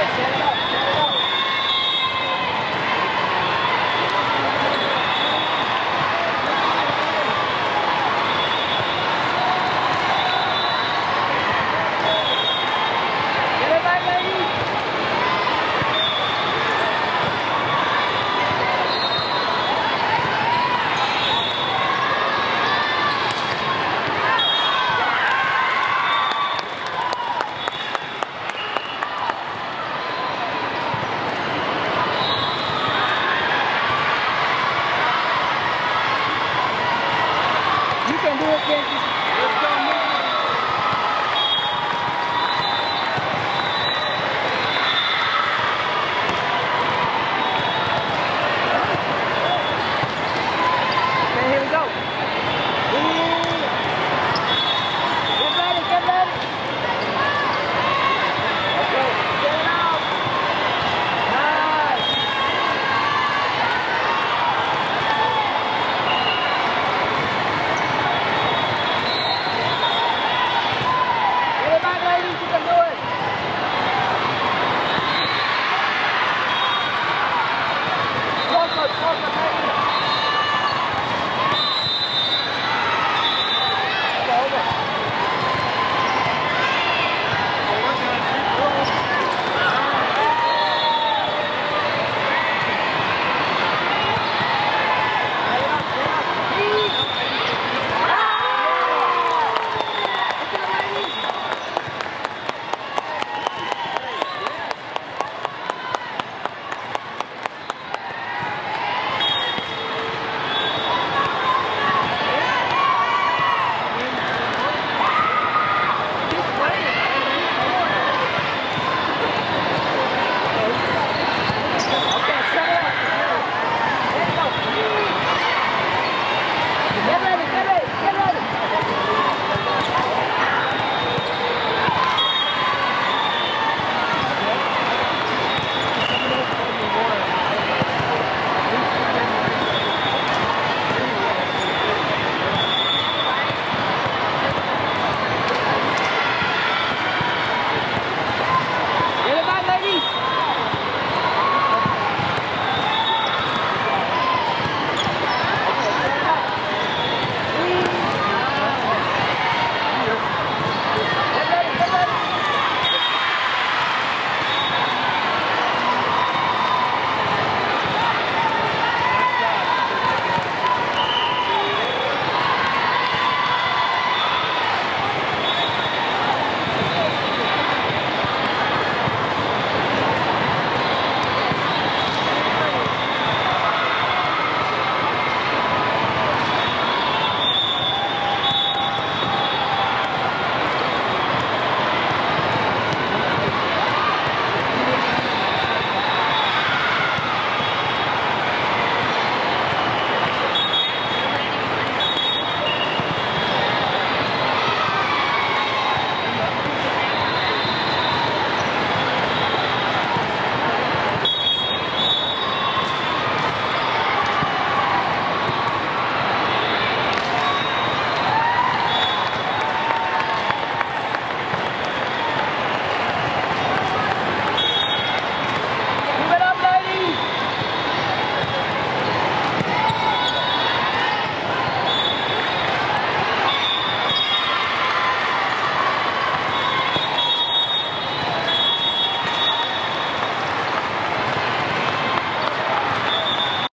Yeah.